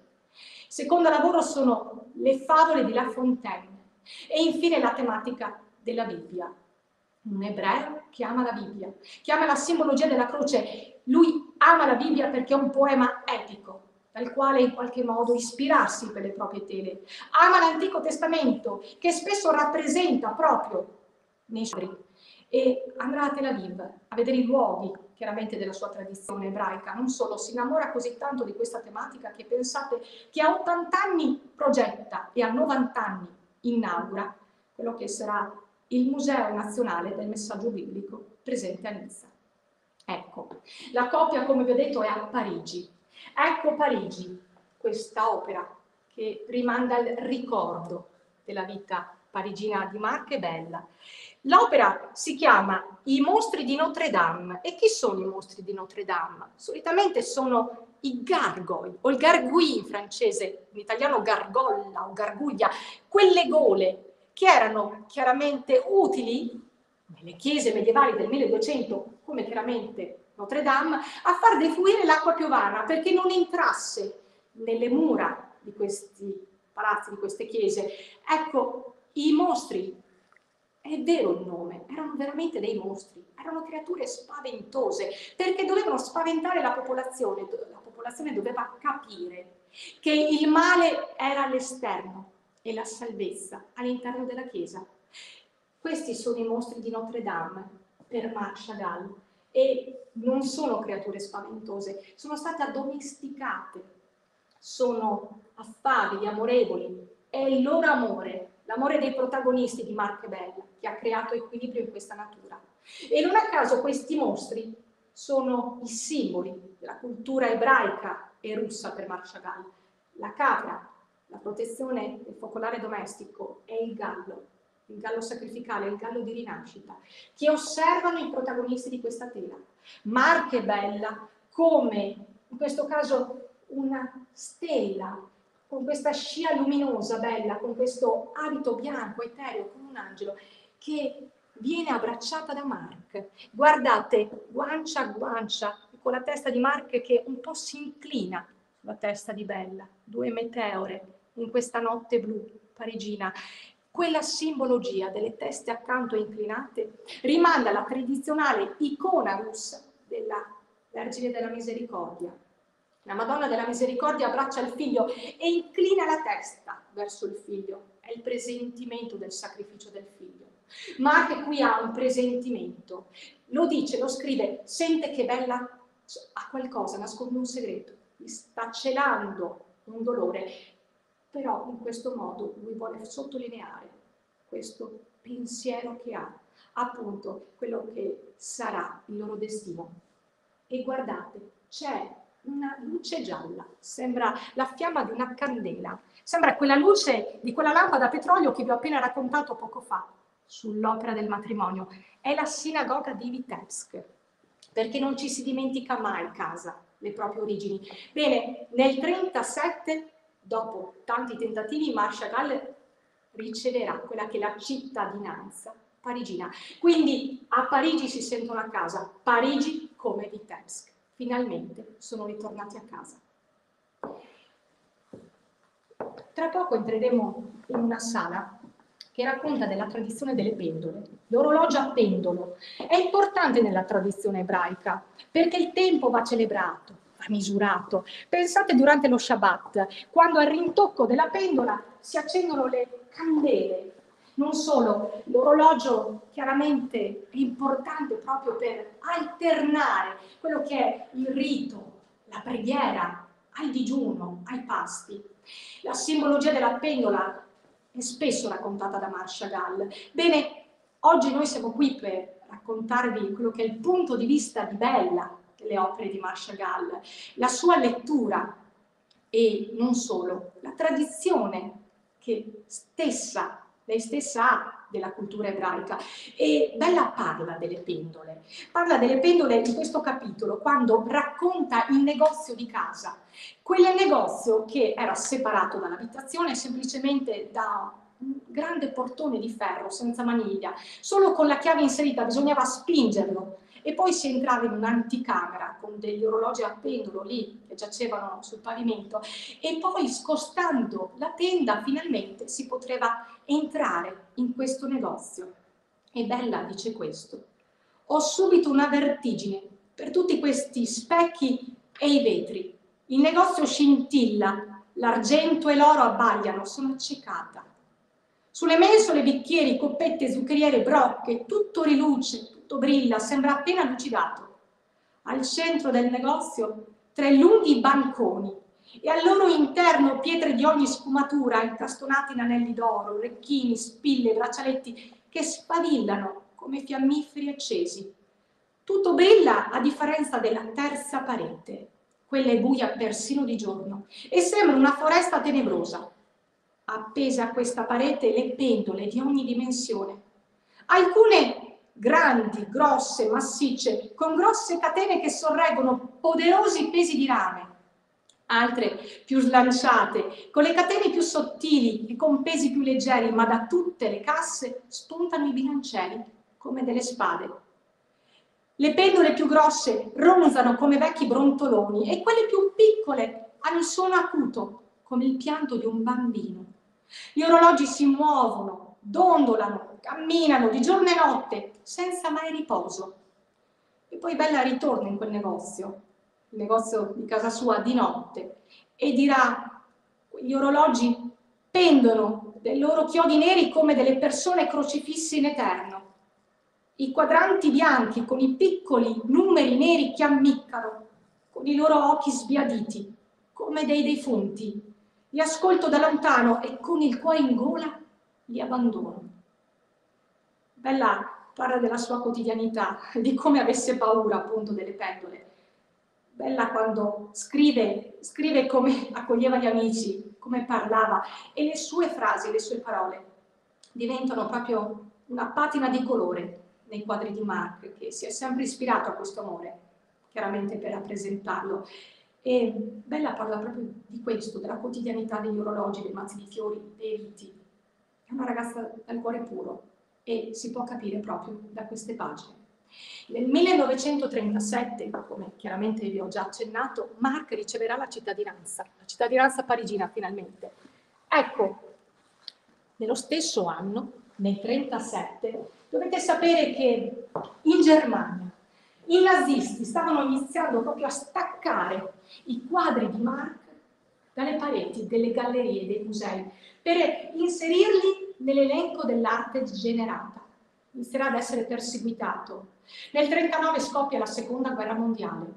Secondo lavoro sono le favole di La Fontaine e infine la tematica della Bibbia. Un ebreo che ama la Bibbia, che ama la simbologia della croce. Lui ama la Bibbia perché è un poema epico, dal quale in qualche modo ispirarsi per le proprie tele. Ama l'Antico Testamento, che spesso rappresenta proprio nei suoi e andrà a Tel Aviv a vedere i luoghi chiaramente della sua tradizione ebraica, non solo, si innamora così tanto di questa tematica che pensate che a 80 anni progetta e a 90 anni inaugura quello che sarà il Museo Nazionale del Messaggio Biblico presente a Nizza. Ecco, la coppia, come vi ho detto, è a Parigi. Ecco Parigi, questa opera che rimanda al ricordo della vita parigina di Marc e Bella. L'opera si chiama I mostri di Notre Dame. E chi sono i mostri di Notre Dame? Solitamente sono i gargoyle, o il gargouille in francese, in italiano gargolla o garguglia, quelle gole che erano chiaramente utili nelle chiese medievali del 1200, come chiaramente Notre Dame, a far defluire l'acqua piovana perché non entrasse nelle mura di questi palazzi, di queste chiese. Ecco, i mostri è vero il nome, erano veramente dei mostri, erano creature spaventose, perché dovevano spaventare la popolazione, la popolazione doveva capire che il male era all'esterno e la salvezza all'interno della Chiesa. Questi sono i mostri di Notre Dame per Marc Chagall e non sono creature spaventose, sono state addomesticate, sono affabili, amorevoli, è il loro amore l'amore dei protagonisti di Mark Bell, che ha creato equilibrio in questa natura. E non a caso questi mostri sono i simboli della cultura ebraica e russa per Marc Chagall. La capra, la protezione del focolare domestico e il gallo, il gallo sacrificale, il gallo di rinascita, che osservano i protagonisti di questa tela. Mark e Bella come, in questo caso, una stella con questa scia luminosa, bella, con questo abito bianco, etereo, come un angelo, che viene abbracciata da Mark. Guardate, guancia a guancia, con la testa di Mark che un po' si inclina sulla testa di Bella, due meteore in questa notte blu parigina. Quella simbologia delle teste accanto inclinate rimanda alla tradizionale icona russa della Vergine della Misericordia, la Madonna della Misericordia abbraccia il figlio e inclina la testa verso il figlio. È il presentimento del sacrificio del figlio. Ma anche qui ha un presentimento. Lo dice, lo scrive, sente che Bella ha qualcosa, nasconde un segreto, sta celando un dolore. Però in questo modo lui vuole sottolineare questo pensiero che ha. appunto quello che sarà il loro destino. E guardate, c'è una luce gialla, sembra la fiamma di una candela, sembra quella luce di quella lampada a petrolio che vi ho appena raccontato poco fa sull'opera del matrimonio. È la sinagoga di Vitebsk, perché non ci si dimentica mai casa, le proprie origini. Bene, nel 1937, dopo tanti tentativi, Marshall Gall riceverà quella che è la cittadinanza parigina. Quindi a Parigi si sentono a casa, Parigi come Vitebsk. Finalmente sono ritornati a casa. Tra poco entreremo in una sala che racconta della tradizione delle pendole. L'orologio a pendolo è importante nella tradizione ebraica perché il tempo va celebrato, va misurato. Pensate durante lo Shabbat, quando al rintocco della pendola si accendono le candele non solo, l'orologio chiaramente è importante proprio per alternare quello che è il rito, la preghiera, al digiuno, ai pasti. La simbologia della pendola è spesso raccontata da Marcia Gall. Bene, oggi noi siamo qui per raccontarvi quello che è il punto di vista di Bella delle opere di Marcia Gall, la sua lettura e non solo, la tradizione che stessa lei stessa ha della cultura ebraica. E Bella parla delle pendole, parla delle pendole in questo capitolo quando racconta il negozio di casa, quel negozio che era separato dall'abitazione semplicemente da un grande portone di ferro senza maniglia, solo con la chiave inserita bisognava spingerlo e poi si entrava in un'anticamera con degli orologi a pendolo lì che giacevano sul pavimento e poi scostando la tenda finalmente si poteva entrare in questo negozio. E Bella dice questo. Ho subito una vertigine per tutti questi specchi e i vetri. Il negozio scintilla, l'argento e l'oro abbagliano, sono accecata. Sulle mensole, bicchieri, coppette, zuccheriere, brocche, tutto riluce, tutto brilla, sembra appena lucidato. Al centro del negozio tre lunghi banconi e al loro interno pietre di ogni sfumatura incastonate in anelli d'oro, orecchini, spille, braccialetti che sfavillano come fiammiferi accesi. Tutto brilla a differenza della terza parete, quella è buia persino di giorno e sembra una foresta tenebrosa. Appese a questa parete le pendole di ogni dimensione. Alcune grandi, grosse, massicce, con grosse catene che sorreggono poderosi pesi di rame, altre più slanciate, con le catene più sottili e con pesi più leggeri, ma da tutte le casse spuntano i bilancieri come delle spade. Le pendole più grosse ronzano come vecchi brontoloni e quelle più piccole hanno il suono acuto come il pianto di un bambino. Gli orologi si muovono, dondolano, camminano di giorno e notte, senza mai riposo. E poi Bella ritorna in quel negozio, il negozio di casa sua di notte, e dirà, gli orologi pendono dai loro chiodi neri come delle persone crocifisse in eterno. I quadranti bianchi con i piccoli numeri neri che ammiccano, con i loro occhi sbiaditi, come dei defunti. Li ascolto da lontano e con il cuore in gola li abbandono. Bella parla della sua quotidianità, [laughs] di come avesse paura appunto delle pendole. Bella quando scrive, scrive come accoglieva gli amici, come parlava e le sue frasi, le sue parole diventano proprio una patina di colore nei quadri di Mark, che si è sempre ispirato a questo amore, chiaramente per rappresentarlo. E Bella parla proprio di questo, della quotidianità degli orologi, dei mazzi di fiori, dei riti. È una ragazza dal cuore puro, e si può capire proprio da queste pagine. Nel 1937, come chiaramente vi ho già accennato, Mark riceverà la cittadinanza, la cittadinanza parigina finalmente. Ecco, nello stesso anno, nel 1937, dovete sapere che in Germania i nazisti stavano iniziando proprio a staccare i quadri di Mark dalle pareti delle gallerie dei musei per inserirli nell'elenco dell'arte generata. Inizierà ad essere perseguitato. Nel 1939 scoppia la seconda guerra mondiale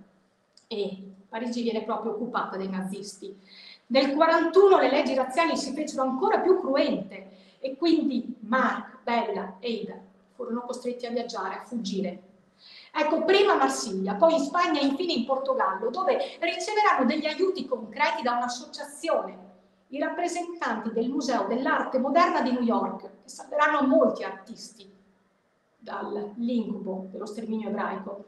e Parigi viene proprio occupata dai nazisti. Nel 1941 le leggi razziali si fecero ancora più cruente e quindi Mark, Bella e Ida furono costretti a viaggiare, a fuggire. Ecco, prima Marsiglia, poi in Spagna e infine in Portogallo, dove riceveranno degli aiuti concreti da un'associazione, i rappresentanti del Museo dell'Arte Moderna di New York, che salveranno molti artisti dall'incubo dello sterminio ebraico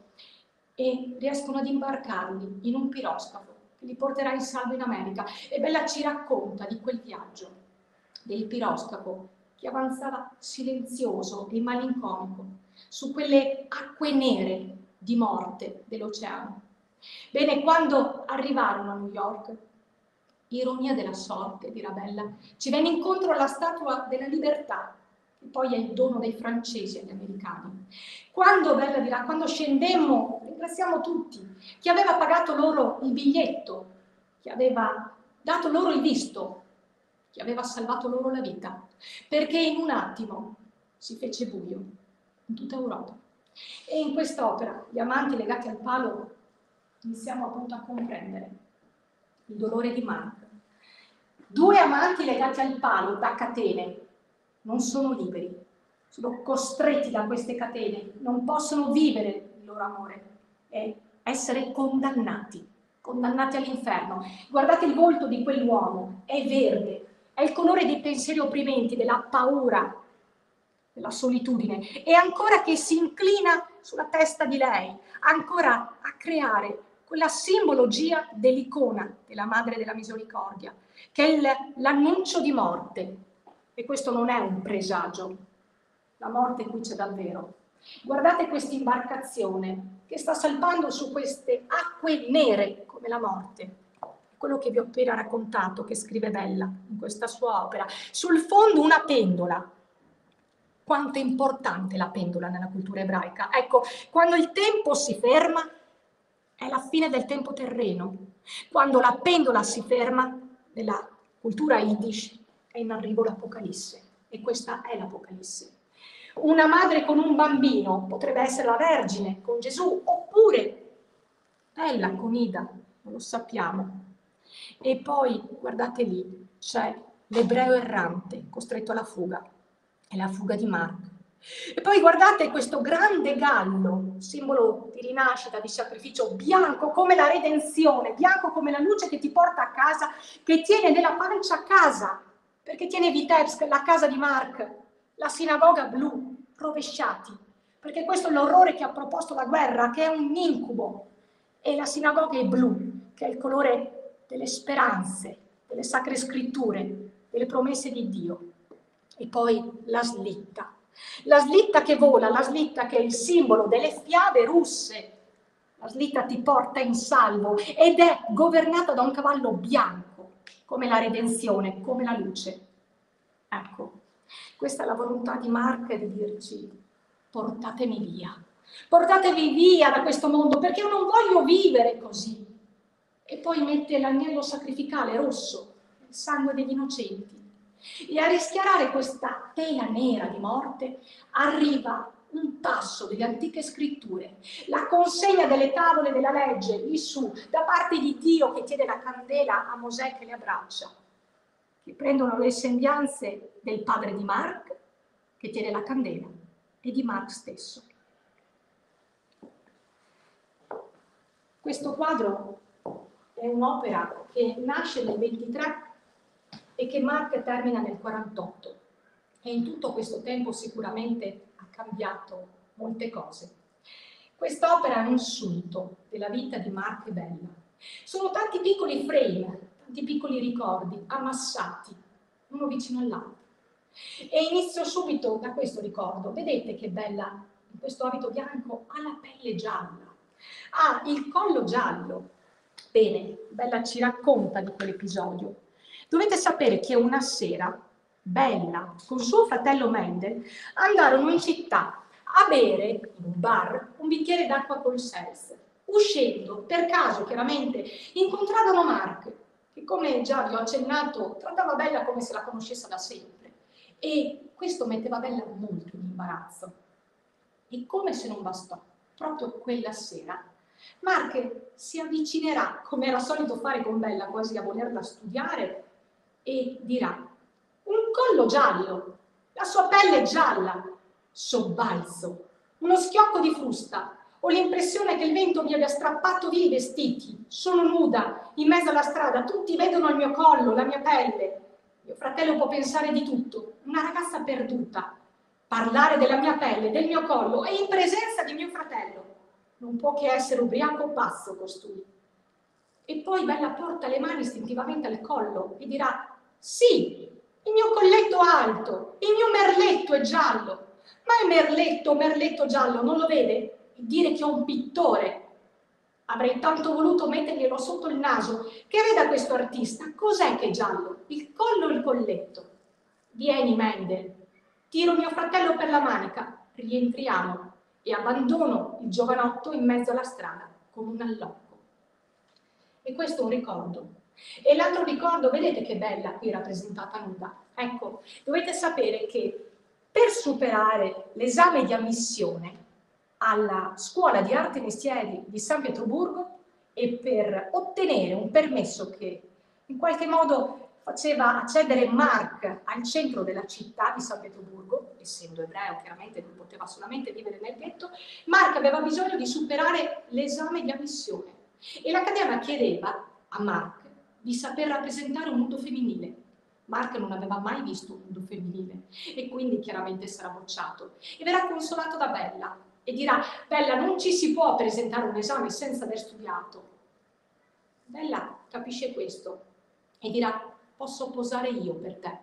e riescono ad imbarcarli in un piroscafo che li porterà in salvo in America. E Bella ci racconta di quel viaggio del piroscafo che avanzava silenzioso e malinconico su quelle acque nere di morte dell'oceano. Bene, quando arrivarono a New York, ironia della sorte, dirà Bella, ci venne incontro la statua della libertà, che poi è il dono dei francesi e degli americani. Quando, Bella dirà, quando scendemmo, ringraziamo tutti, chi aveva pagato loro il biglietto, chi aveva dato loro il visto, chi aveva salvato loro la vita, perché in un attimo si fece buio in tutta Europa. E in quest'opera, gli amanti legati al palo, iniziamo appunto a comprendere il dolore di Mark. Due amanti legati al palo da catene non sono liberi, sono costretti da queste catene, non possono vivere il loro amore e essere condannati, condannati all'inferno. Guardate il volto di quell'uomo, è verde, è il colore dei pensieri opprimenti, della paura, della solitudine, e ancora che si inclina sulla testa di lei, ancora a creare quella simbologia dell'icona della Madre della Misericordia, che è l'annuncio di morte. E questo non è un presagio, la morte qui c'è davvero. Guardate questa imbarcazione che sta salpando su queste acque nere come la morte. Quello che vi ho appena raccontato, che scrive Bella in questa sua opera. Sul fondo una pendola. Quanto è importante la pendola nella cultura ebraica. Ecco, quando il tempo si ferma, è la fine del tempo terreno. Quando la pendola si ferma, nella cultura yiddish, è in arrivo l'Apocalisse. E questa è l'Apocalisse. Una madre con un bambino potrebbe essere la Vergine con Gesù, oppure Ella con Ida, non lo sappiamo. E poi, guardate lì, c'è l'ebreo errante costretto alla fuga, è la fuga di Marco. E poi guardate questo grande gallo, simbolo di rinascita, di sacrificio, bianco come la redenzione, bianco come la luce che ti porta a casa, che tiene nella pancia a casa, perché tiene Vitebsk, la casa di Mark, la sinagoga blu, rovesciati, perché questo è l'orrore che ha proposto la guerra, che è un incubo, e la sinagoga è blu, che è il colore delle speranze, delle sacre scritture, delle promesse di Dio. E poi la slitta, la slitta che vola, la slitta che è il simbolo delle fiabe russe. La slitta ti porta in salvo ed è governata da un cavallo bianco, come la redenzione, come la luce. Ecco, questa è la volontà di Mark di dirci portatemi via, portatevi via da questo mondo perché io non voglio vivere così. E poi mette l'agnello sacrificale rosso, il sangue degli innocenti. E a rischiarare questa tela nera di morte arriva un passo delle antiche scritture, la consegna delle tavole della legge lì su, da parte di Dio che tiene la candela a Mosè che le abbraccia che prendono le sembianze del padre di Mark, che tiene la candela, e di Mark stesso. Questo quadro è un'opera che nasce nel 23 e che Mark termina nel 48 e in tutto questo tempo sicuramente ha cambiato molte cose. Quest'opera è un sunto della vita di Mark e Bella. Sono tanti piccoli frame di piccoli ricordi ammassati, uno vicino all'altro. E inizio subito da questo ricordo. Vedete che bella, in questo abito bianco, ha la pelle gialla, ha il collo giallo. Bene, Bella ci racconta di quell'episodio. Dovete sapere che una sera Bella con suo fratello Mendel andarono in città a bere in un bar un bicchiere d'acqua col seltzer. Uscendo, per caso chiaramente, incontrarono Mark, che come già vi ho accennato trattava Bella come se la conoscesse da sempre e questo metteva Bella molto in imbarazzo. E come se non bastò, proprio quella sera, Mark si avvicinerà, come era solito fare con Bella, quasi a volerla studiare, e dirà, un collo giallo, la sua pelle gialla, Sobbalzo, uno schiocco di frusta. Ho l'impressione che il vento mi abbia strappato via i vestiti. Sono nuda, in mezzo alla strada, tutti vedono il mio collo, la mia pelle. Mio fratello può pensare di tutto, una ragazza perduta. Parlare della mia pelle, del mio collo e in presenza di mio fratello. Non può che essere ubriaco pazzo costui. E poi Bella porta le mani istintivamente al collo e dirà, sì, il mio colletto alto, il mio merletto è giallo. Ma è merletto, merletto giallo, non lo vede? Dire che è un pittore. Avrei tanto voluto metterglielo sotto il naso, che veda questo artista, cos'è che è giallo? Il collo o il colletto? Vieni, Mendel, tiro mio fratello per la manica, rientriamo e abbandono il giovanotto in mezzo alla strada come un allocco. E questo è un ricordo. E l'altro ricordo, vedete che bella qui rappresentata nuda. Ecco, dovete sapere che per superare l'esame di ammissione alla scuola di arte mestieri di San Pietroburgo e per ottenere un permesso che in qualche modo faceva accedere Mark al centro della città di San Pietroburgo, essendo ebreo chiaramente non poteva solamente vivere nel ghetto, Mark aveva bisogno di superare l'esame di ammissione e l'Accademia chiedeva a Mark di saper rappresentare un mondo femminile. Mark non aveva mai visto un mondo femminile e quindi chiaramente sarà bocciato e verrà consolato da Bella e dirà Bella non ci si può presentare un esame senza aver studiato. Bella capisce questo e dirà posso posare io per te.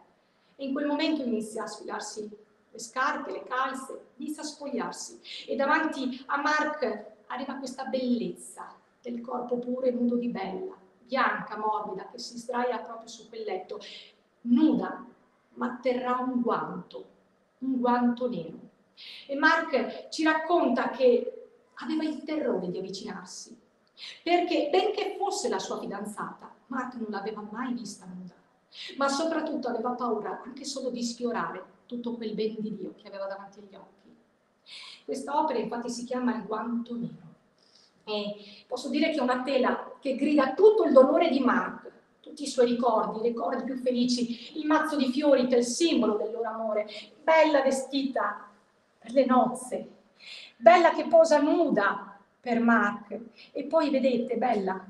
E in quel momento inizia a sfilarsi le scarpe, le calze, inizia a spogliarsi e davanti a Mark arriva questa bellezza del corpo puro e nudo di Bella, bianca, morbida, che si sdraia proprio su quel letto, nuda, ma terrà un guanto, un guanto nero. E Mark ci racconta che aveva il terrore di avvicinarsi, perché benché fosse la sua fidanzata, Mark non l'aveva mai vista nuda ma soprattutto aveva paura anche solo di sfiorare tutto quel ben di Dio che aveva davanti agli occhi. Questa opera infatti si chiama Il guanto nero e posso dire che è una tela che grida tutto il dolore di Mark, tutti i suoi ricordi, i ricordi più felici, il mazzo di fiori che è il simbolo del loro amore, bella vestita per le nozze, bella che posa nuda per Mark e poi vedete, bella,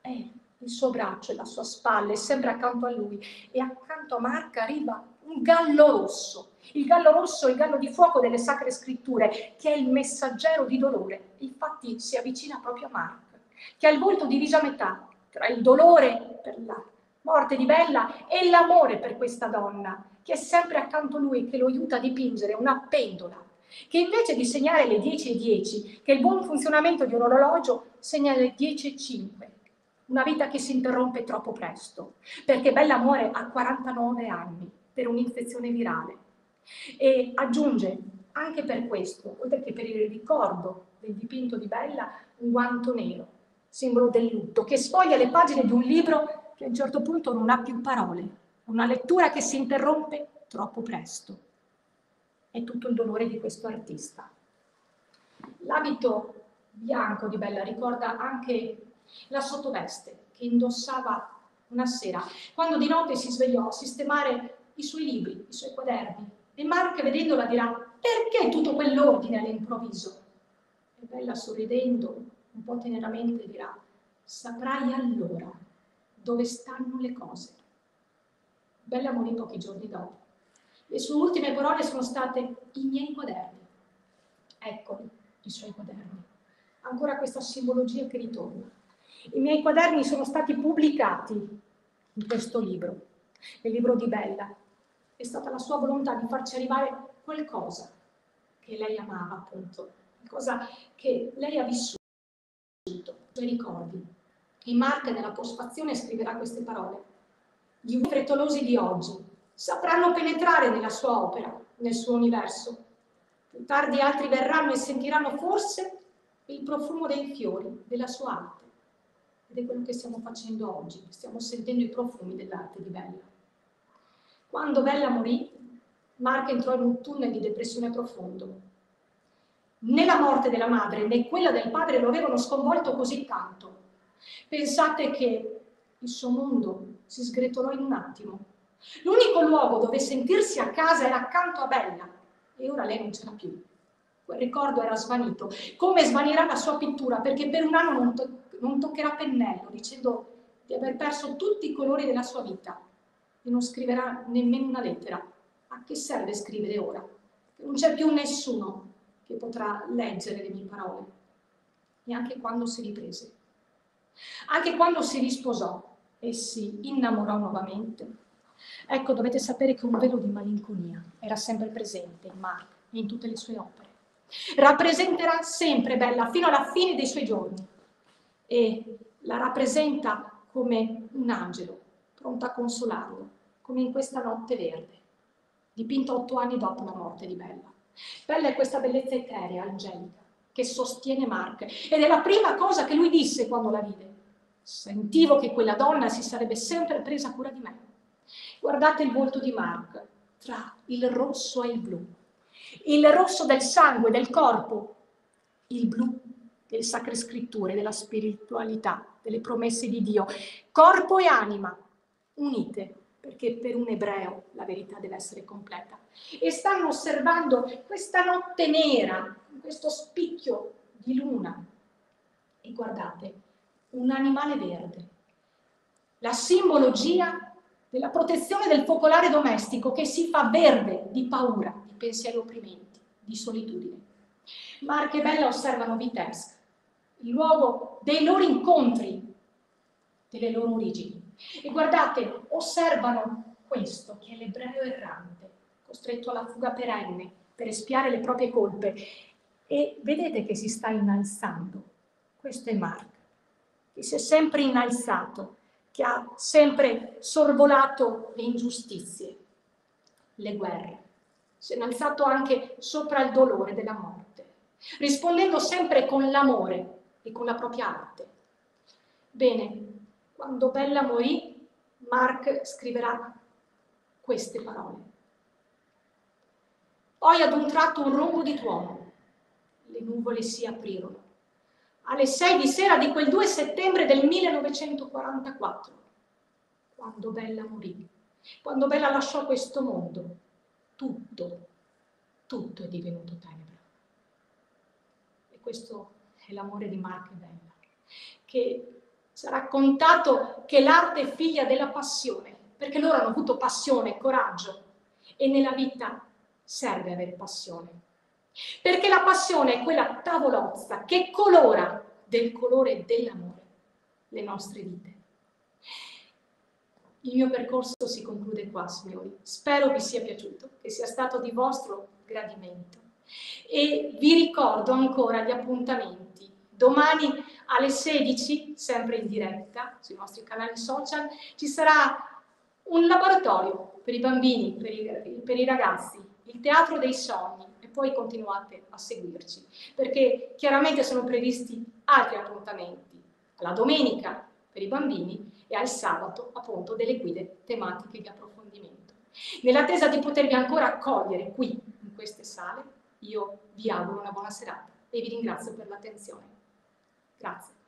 eh, il suo braccio e la sua spalla è sempre accanto a lui e accanto a Marca arriva un gallo rosso. Il gallo rosso è il gallo di fuoco delle sacre scritture, che è il messaggero di dolore. Infatti si avvicina proprio a Marca, che ha il volto diviso a metà tra il dolore per la morte di Bella e l'amore per questa donna, che è sempre accanto a lui e che lo aiuta a dipingere una pendola che invece di segnare le 10 e 10, che è il buon funzionamento di un orologio, segna le 10 e 5, una vita che si interrompe troppo presto, perché Bella muore a 49 anni per un'infezione virale. E aggiunge anche per questo, oltre che per il ricordo del dipinto di Bella, un guanto nero, simbolo del lutto, che sfoglia le pagine di un libro che a un certo punto non ha più parole, una lettura che si interrompe troppo presto. È tutto il dolore di questo artista. L'abito bianco di Bella ricorda anche la sottoveste che indossava una sera, quando di notte si svegliò a sistemare i suoi libri, i suoi quaderni. E Mark, vedendola, dirà, perché tutto quell'ordine all'improvviso? E Bella, sorridendo, un po' teneramente, dirà, saprai allora dove stanno le cose. Bella morì pochi giorni dopo. Le sue ultime parole sono state i miei quaderni. Eccoli, i suoi quaderni. Ancora questa simbologia che ritorna. I miei quaderni sono stati pubblicati in questo libro, nel libro di Bella. È stata la sua volontà di farci arrivare qualcosa che lei amava, appunto, qualcosa che lei ha vissuto, i suoi ricordi. E Mark nella postfazione scriverà queste parole. Gli uomini frettolosi di oggi sapranno penetrare nella sua opera, nel suo universo. Più tardi altri verranno e sentiranno forse il profumo dei fiori della sua arte ed è quello che stiamo facendo oggi, stiamo sentendo i profumi dell'arte di Bella. Quando Bella morì, Mark entrò in un tunnel di depressione profondo. Né la morte della madre né quella del padre lo avevano sconvolto così tanto. Pensate che il suo mondo si sgretolò in un attimo. L'unico luogo dove sentirsi a casa era accanto a Bella, e ora lei non c'era più. Quel ricordo era svanito. Come svanirà la sua pittura? Perché per un anno non, to non toccherà pennello, dicendo di aver perso tutti i colori della sua vita e non scriverà nemmeno una lettera. A che serve scrivere ora? Non c'è più nessuno che potrà leggere le mie parole. E anche quando si riprese, anche quando si risposò e si innamorò nuovamente, ecco dovete sapere che un velo di malinconia era sempre presente in Mark e in tutte le sue opere. Rappresenterà sempre Bella fino alla fine dei suoi giorni e la rappresenta come un angelo pronto a consolarlo, come in questa notte verde, dipinto otto anni dopo la morte di Bella. Bella è questa bellezza eterea, angelica, che sostiene Mark ed è la prima cosa che lui disse quando la vide. Sentivo che quella donna si sarebbe sempre presa cura di me. Guardate il volto di Mark, tra il rosso e il blu. Il rosso del sangue, del corpo, il blu delle sacre scritture, della spiritualità, delle promesse di Dio. Corpo e anima unite, perché per un ebreo la verità deve essere completa. E stanno osservando questa notte nera, questo spicchio di luna. E guardate, un animale verde, la simbologia della protezione del focolare domestico che si fa verde di paura, di pensieri opprimenti, di solitudine. Mark e Bella osservano Vitebsk, il luogo dei loro incontri, delle loro origini. E guardate, osservano questo, che è l'ebreo errante, costretto alla fuga perenne per espiare le proprie colpe. E vedete che si sta innalzando. Questo è Mark, che si è sempre innalzato, che ha sempre sorvolato le ingiustizie, le guerre. Si è innalzato anche sopra il dolore della morte, rispondendo sempre con l'amore e con la propria arte. Bene, quando Bella morì, Mark scriverà queste parole. Poi ad un tratto un rombo di tuono, le nuvole si aprirono. Alle sei di sera di quel 2 settembre del 1944, quando Bella morì, quando Bella lasciò questo mondo, tutto, tutto è divenuto tenebra. E questo è l'amore di Mark e Bella, che ci ha raccontato che l'arte è figlia della passione, perché loro hanno avuto passione, coraggio, e nella vita serve avere passione. Perché la passione è quella tavolozza che colora del colore dell'amore le nostre vite. Il mio percorso si conclude qua, signori. Spero vi sia piaciuto, che sia stato di vostro gradimento. E vi ricordo ancora gli appuntamenti. Domani alle 16, sempre in diretta sui nostri canali social, ci sarà un laboratorio per i bambini, per i, per i ragazzi, il teatro dei sogni e poi continuate a seguirci perché chiaramente sono previsti altri appuntamenti alla domenica per i bambini e al sabato appunto delle guide tematiche di approfondimento. Nell'attesa di potervi ancora accogliere qui in queste sale, io vi auguro una buona serata e vi ringrazio per l'attenzione. Grazie.